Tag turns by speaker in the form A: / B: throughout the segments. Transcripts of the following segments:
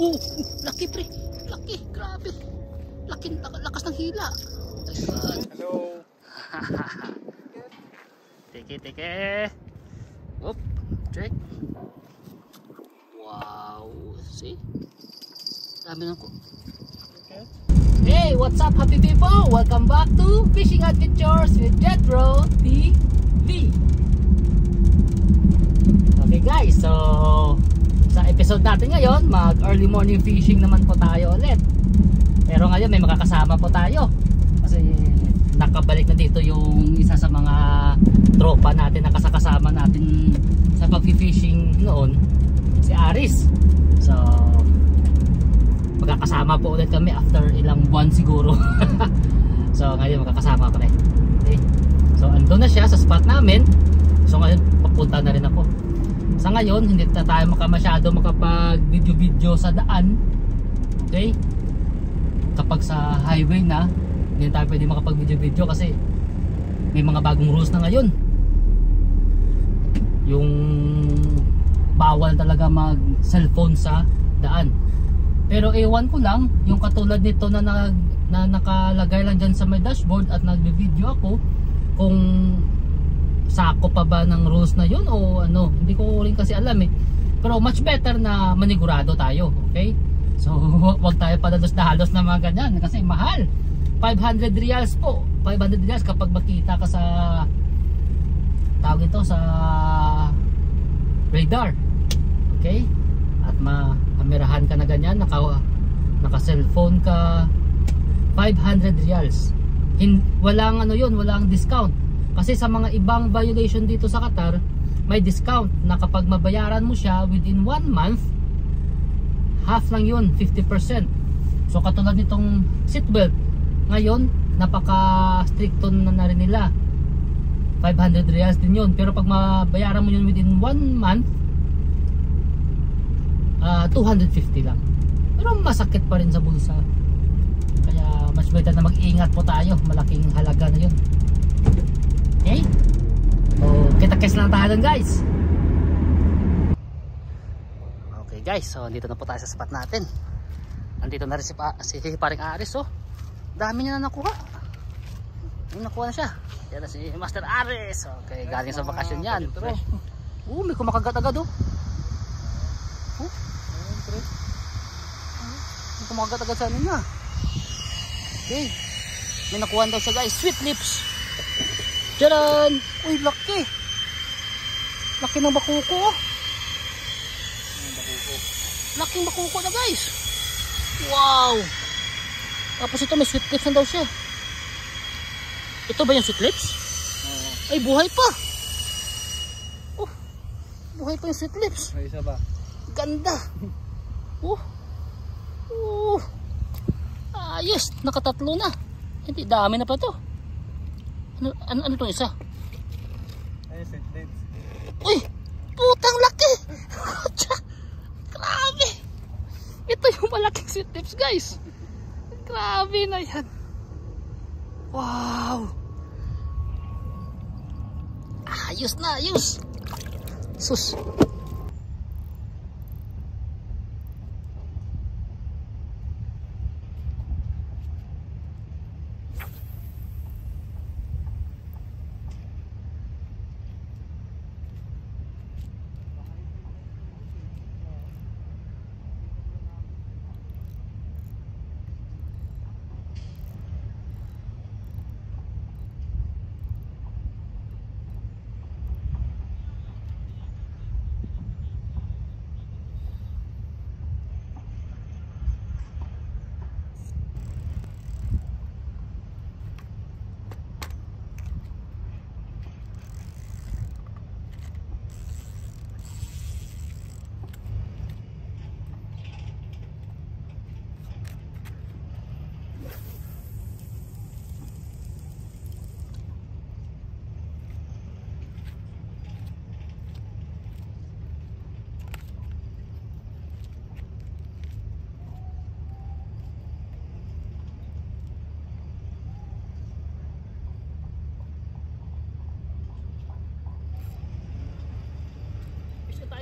A: oh, laki pre. Laki, grabe. Laki, lakas ng hila. God.
B: Hello.
A: teke, teke. Whoop, check. Wow, see? Dami na ko.
B: Okay.
A: Hey, what's up happy people? Welcome back to Fishing Adventures with Jetro TV. Okay guys, so sa episode natin ngayon, mag early morning fishing naman po tayo ulit. Pero ngayon may makakasama po tayo. Kasi nakabalik na dito yung isa sa mga tropa natin na kasakasama natin sa pag-fishing noon, si Aris. So, magkakasama po ulit kami after ilang buwan siguro so ngayon magkakasama kami okay. so ando na siya sa spot namin so ngayon papunta na rin ako sa ngayon hindi na tayo makamasyado makapag video video sa daan. Okay? Kapag sa highway na hindi tayo pwede makapag video video kasi may mga bagong rules na ngayon. Yung bawal talaga mag cellphone sa daan. Pero ewan ko lang, yung katulad nito na, nag, na nakalagay lang dyan sa my dashboard at nagbe-video ako kung sako pa ba ng rules na yun o ano, hindi ko rin kasi alam eh. Pero much better na manigurado tayo, okay? So wag tayo padalos na na mga ganyan kasi mahal. 500 reals po. 500 reals kapag makita ka sa tawag ito sa radar. Okay? At ma kamerahan ka na ganyan naka, naka cellphone ka 500 reals Hin, walang ano yun walang discount kasi sa mga ibang violation dito sa Qatar may discount na kapag mabayaran mo siya within 1 month half lang yun 50% so katulad nitong seatbelt ngayon napaka stricto na na rin nila. 500 reals din yun. Pero pag mabayaran mo yun within 1 month uh, 250 lang. Pero masakit pa rin sa bulsa. Kaya mas better na mag-ingat po tayo. Malaking halaga na yun okay? So kita kes lang tayo dun guys. Okay guys. So dito na po tayo sa spot natin. Andito na rin si, pa, si paring Aris oh. Dami niya na nakuha. Yung nakuha na siya. Yan na si Master Aris. Okay galing sa bakasyon yan oh may kumakagat agad oh. Oh,
B: Pre.
A: Hindi kumagat agad sa ano niya. Okay. May nakuha daw siya guys. Sweet lips. Tcharan! Uy, laki. Laki ng bakuko. oh. Laking bakuko na guys. Wow. Tapos ito may sweet lips na daw siya. Ito ba yung sweet lips? Ay, buhay pa. Oh, buhay pa yung sweet lips.
B: May isa ba?
A: Ganda. Oh. Oh. Ayos, nakatatlo na. Hindi dami na pa 'to. Ano ano, ano tong isa?
B: Ayun, set.
A: Uy, putang laki. Grabe. Ito yung malaking sweet tips, guys. Grabe na 'yan. Wow. Ayos na, ayos. Sus.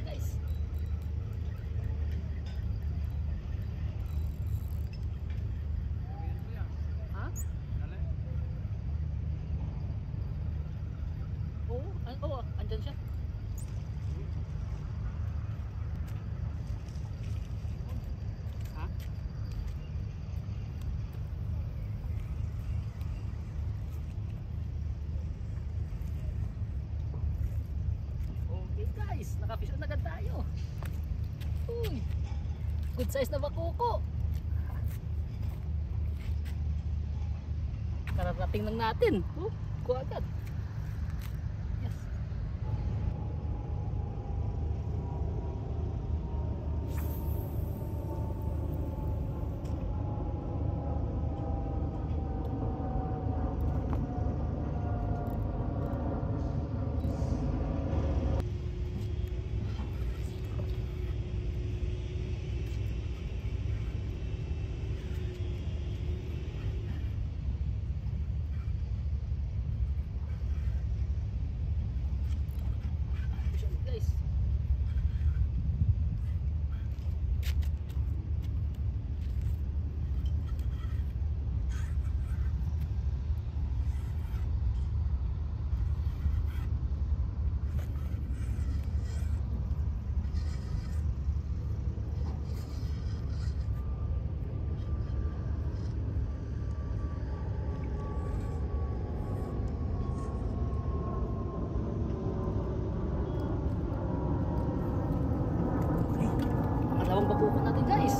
A: tayo guys. Ha? Oo, oh, oh, andyan siya. Good size na bakuko. Kararating lang natin. Oh, kuha agad. Yes. Fish on guys. Pangalawang bakuko natin guys.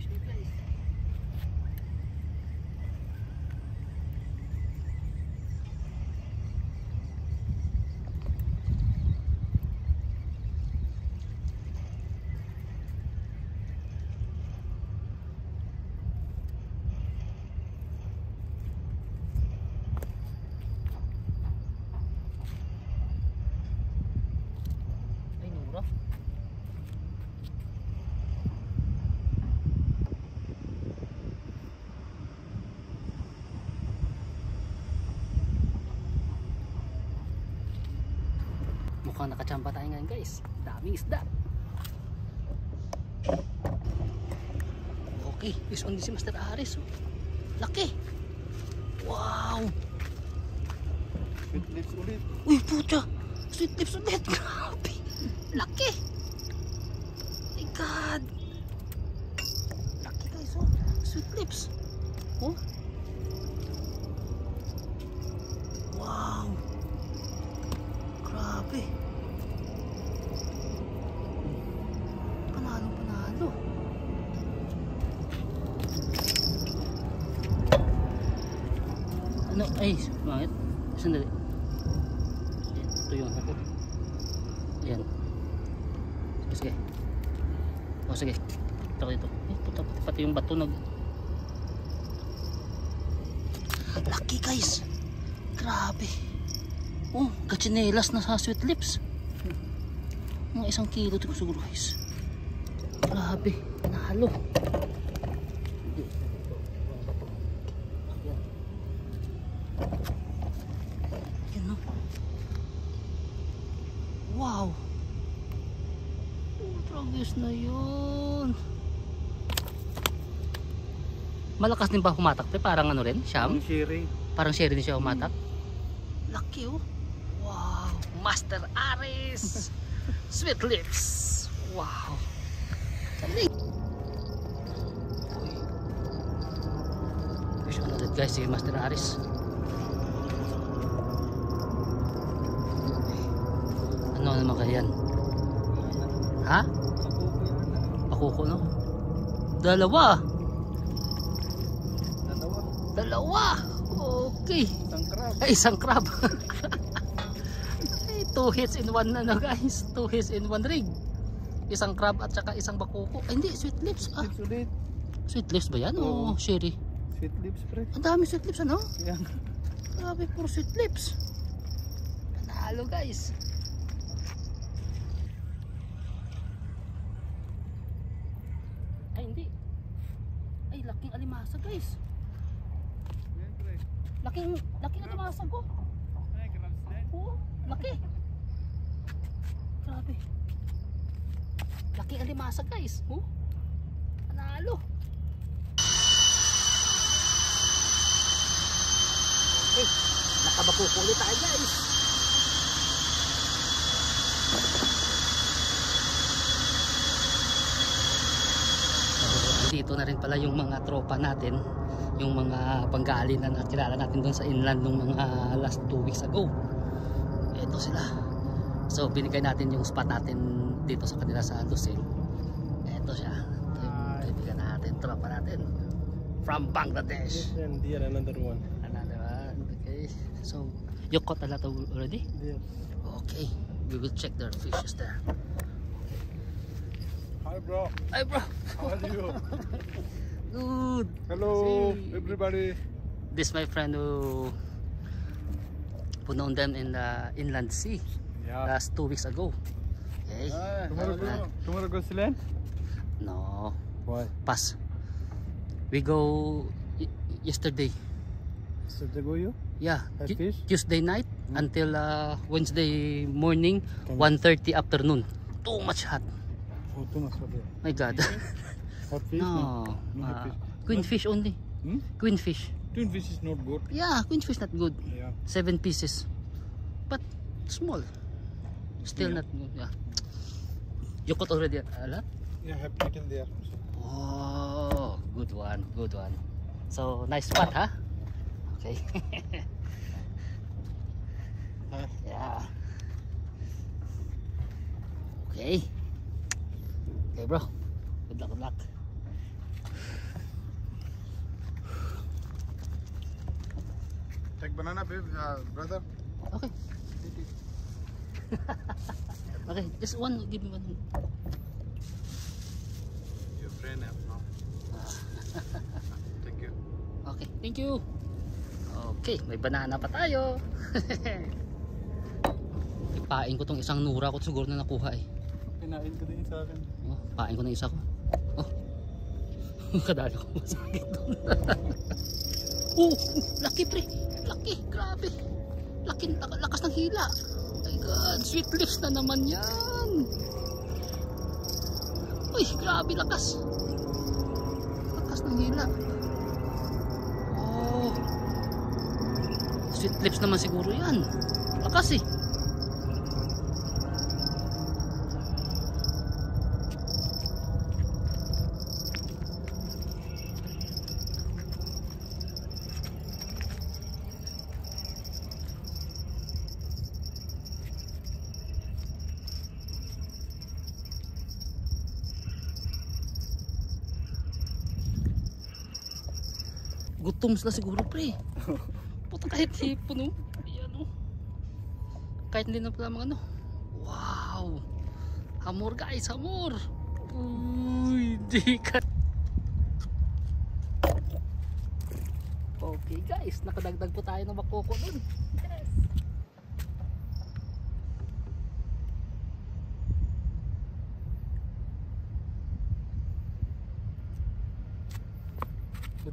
A: Fish on guys. Ay, nura. Mukhang nakachamba tayo ngayon guys. Daming isda. Okay, fish on si Master Aris. oh. Laki. Wow.
B: Sweet lips ulit.
A: Uy, pucha! Sweet lips ulit! Grabe! Laki! My God! Laki guys, oh! Sweet lips! Oh! Ay, bakit? Sandali. Ito yung ako. Ayan. Sige, sige. O sige. Ito ko dito. Eh, puta, pati, pati yung bato nag... Lucky guys. Grabe. Oh, kachinelas na sa sweet lips. Mga isang kilo siguro guys. Grabe. Panalo. Yan no. Wow. Tragis na yun. Malakas din ba humatak? Pre? Parang ano rin? Siyam?
B: Ang sharing.
A: Parang share din siya humatak. Lucky oh. Wow. Master Aris. Sweet lips. Wow. Galing. Fish on ulit guys si Master Aris. Ano naman kaya yan? Ha? Pakuko no? Dalawa.
B: Dalawa.
A: Dalawa. Okay.
B: Isang crab.
A: Ay, isang crab. Ay, two hits in one na na guys. Two hits in one rig. Isang crab at saka isang bakuko. Ay, hindi, sweet lips. Ah,
B: Lips ulit.
A: sweet lips ba yan? Oo,
B: Oo.
A: sherry.
B: Sweet lips, pre.
A: Ang dami sweet lips, ano?
B: Yan.
A: Grabe, puro sweet lips. Panalo, guys. Ay, hindi. Ay, alimasa, guys.
B: Yan, pre.
A: Laking, laking alimasa ko.
B: Ay, crabs din.
A: Oo, laki. Grabe. Laki ang limasa guys. Oh. Panalo. Okay. Nakabakuko ulit tayo guys. Dito na rin pala yung mga tropa natin yung mga panggali na nakilala natin doon sa inland nung mga last 2 weeks ago. Ito sila. So binigay natin yung spot natin dito sa kanila sa Lucille. Ito siya. Ito yung kaibigan natin tropa natin. From Bangladesh.
B: And there, another one.
A: another one. Okay. So you caught a lot already?
B: There.
A: okay. We will check their fishes there
B: Hi, bro.
A: Hi, bro
B: How are you?
A: good
B: Hello,
A: See.
B: everybody.
A: this my friend who who known them in the inland sea
B: Yeah.
A: last two weeks ago okay
B: tomorrow, go, tomorrow go Ceylon?
A: no
B: Why?
A: pass we go y- yesterday
B: go you?
A: yeah
B: Have
A: Tu-
B: fish?
A: Tuesday night until uh, Wednesday morning
B: Can-
A: 1.30 afternoon too much hot
B: Oh, too much for there.
A: my god
B: Hot fish?
A: no
B: No hot
A: uh,
B: fish.
A: queen fish only
B: Hmm?
A: queen fish
B: Twin fish is not good.
A: yeah queen fish not good
B: Yeah.
A: seven pieces but small still
B: Yeah.
A: not good yeah you caught already a lot
B: Yeah, have eaten there.
A: Oh, good one, good one. So, nice spot, ha? Okay.
B: Huh?
A: yeah. Okay. Okay, bro. Good luck, good luck.
B: Take banana, babe, uh, brother.
A: Okay. Okay, just one, give me one.
B: Your friend have now. Thank you.
A: Okay, thank you. Okay, may banana pa tayo. Ipain ko tong isang nura ko siguro na nakuha eh.
B: Pinain ko din sa akin.
A: Oh, pain ko na isa ko. Oh. Kadali ko masakit oh, laki pre. Laki, grabe. Laki, lak- lakas ng hila. Oh my god, sweet lips na naman yan. Uy, grabe lakas. Lakas ng hila. Oh. Sweet lips naman siguro yan. Lakas eh. Gutom sila siguro pre. Puta kahit hipon oh. Ayan oh. Kahit hindi na pala mga ano. Wow. Hamor guys, hamor. Uy, di ka. Okay guys, nakadagdag po tayo ng makoko dun.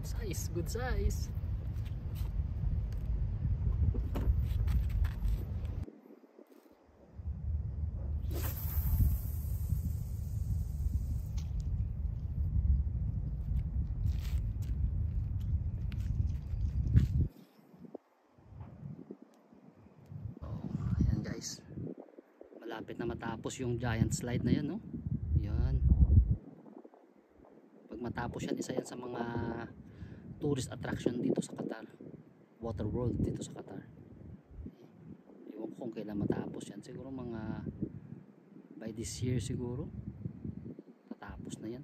A: Size, good size. Oh, guys. Malapit na matapos yung giant slide na yan, no? Yan. Pag matapos yan, isa yan sa mga tourist attraction dito sa Qatar. Water World dito sa Qatar. Ewan kung kailan matapos yan. Siguro mga by this year siguro. Tatapos na yan.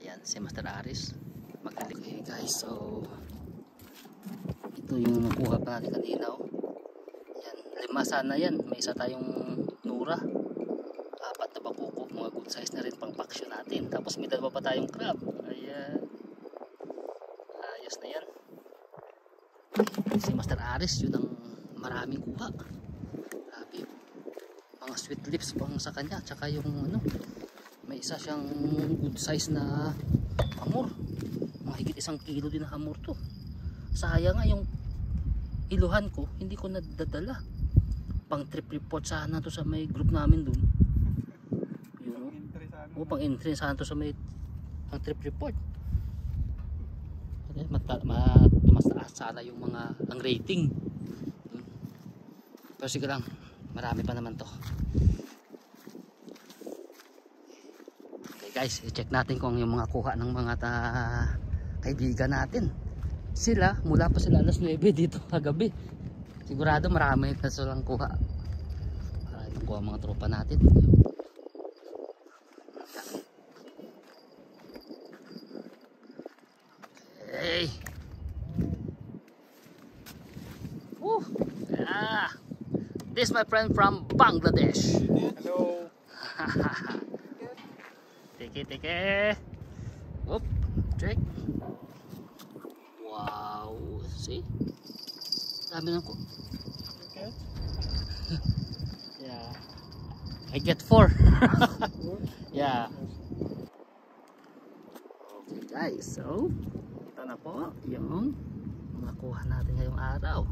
A: Ayan, si Master Aris. Magaling. Okay guys, so ito yung nakuha pa natin kanina oh. Lima sana yan. May isa tayong nura. Apat na bakuko mga good size na rin pang paksyo natin. Tapos may dalawa pa tayong crab. Ayan. Ayos na yan. Si Master Aris yun ang maraming kuha. Grabe. Mga sweet lips pang sa kanya. Tsaka yung ano may isa siyang good size na hamor mga higit isang kilo din na hamor to. Sayang nga yung iluhan ko hindi ko nadadala pang trip report sana to sa may group namin dun. Yun o pang entry sana to sa may pang trip report. Okay, mata, ma, tumas taas sana yung mga ang rating. Hmm. pero sige lang marami pa naman to. Okay guys i-check natin kung yung mga kuha ng mga ta kaibigan natin. Sila mula pa sila alas 9 dito kagabi sigurado marami na silang kuha marami kuha ang mga tropa natin okay Woo. Ah. this my friend from Bangladesh
B: Hello.
A: Teke teke. Whoop. Check. Wow. See? Dami na ko.
B: Okay.
A: Yeah. I get four. yeah. Okay guys. So, ito na po yung mga kuha natin ngayong araw.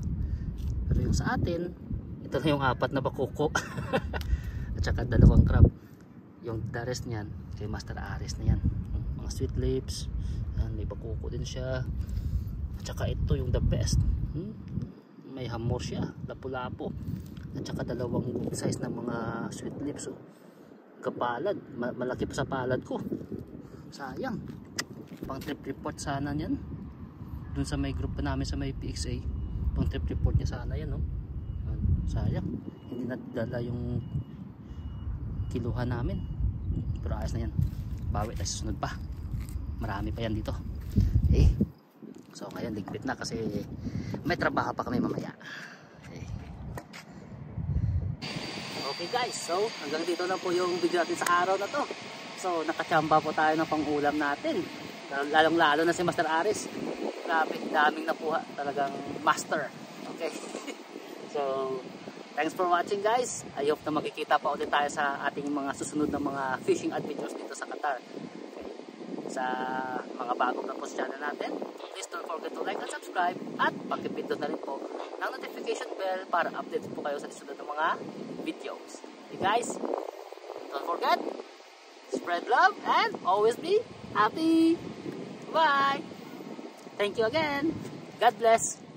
A: Pero yung sa atin, ito na yung apat na bakuko. At saka dalawang crab. Yung the rest niyan, kay Master Aris na yan. Mga sweet lips. Yan, may bakuko din siya. At saka ito yung the best. Hmm? May hamor siya, lapu-lapo. At saka dalawang good size na mga sweet lips. Oh. Kapalad, Ma- malaki pa sa palad ko. Sayang. Pang trip report sana yan. Dun sa may group pa namin sa may PXA. Pang trip report niya sana yan. Oh. Yan, Sayang. Hindi nadala yung kiluhan namin. Pero ayos na yan. Bawi tayo sa sunod pa. Marami pa yan dito. Eh. So ngayon ligpit na kasi may trabaho pa kami mamaya. Eh. Okay guys, so hanggang dito na po yung video natin sa araw na to. So nakachamba po tayo ng pangulam natin. Lalong lalo na si Master Aris. Grabe, daming nakuha. Talagang master. Okay. so, thanks for watching guys. I hope na makikita pa ulit tayo sa ating mga susunod na mga fishing adventures dito sa Qatar. Sa mga bagong na channel natin. Please don't forget to like and subscribe. At pakipindot na rin po ng notification bell para update po kayo sa susunod ng mga videos. Okay guys, don't forget, spread love and always be happy. Bye. Thank you again. God bless.